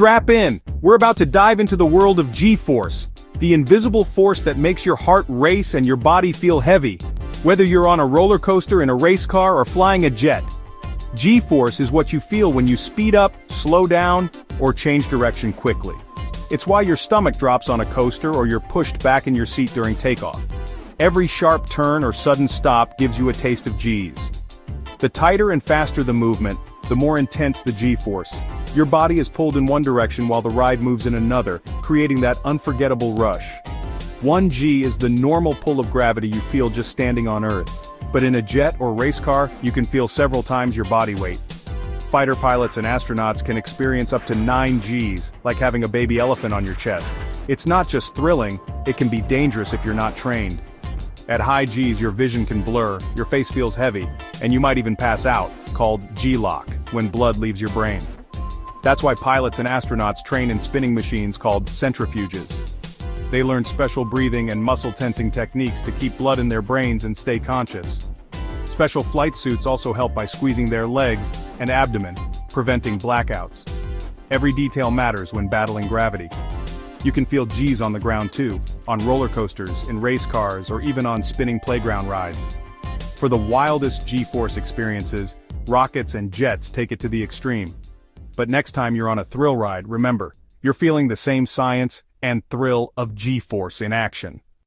Strap in, we're about to dive into the world of G-Force, the invisible force that makes your heart race and your body feel heavy. Whether you're on a roller coaster in a race car or flying a jet, G-Force is what you feel when you speed up, slow down, or change direction quickly. It's why your stomach drops on a coaster or you're pushed back in your seat during takeoff. Every sharp turn or sudden stop gives you a taste of G's. The tighter and faster the movement, the more intense the G-force. Your body is pulled in one direction while the ride moves in another, creating that unforgettable rush. 1G is the normal pull of gravity you feel just standing on Earth. But in a jet or race car, you can feel several times your body weight. Fighter pilots and astronauts can experience up to 9 Gs, like having a baby elephant on your chest. It's not just thrilling, it can be dangerous if you're not trained. At high Gs your vision can blur, your face feels heavy, and you might even pass out, called G-LOC, when blood leaves your brain. That's why pilots and astronauts train in spinning machines called centrifuges. They learn special breathing and muscle tensing techniques to keep blood in their brains and stay conscious. Special flight suits also help by squeezing their legs and abdomen, preventing blackouts. Every detail matters when battling gravity. You can feel G's on the ground too, on roller coasters, in race cars, or even on spinning playground rides. For the wildest G-force experiences, rockets and jets take it to the extreme. But next time you're on a thrill ride, remember, you're feeling the same science and thrill of G-force in action.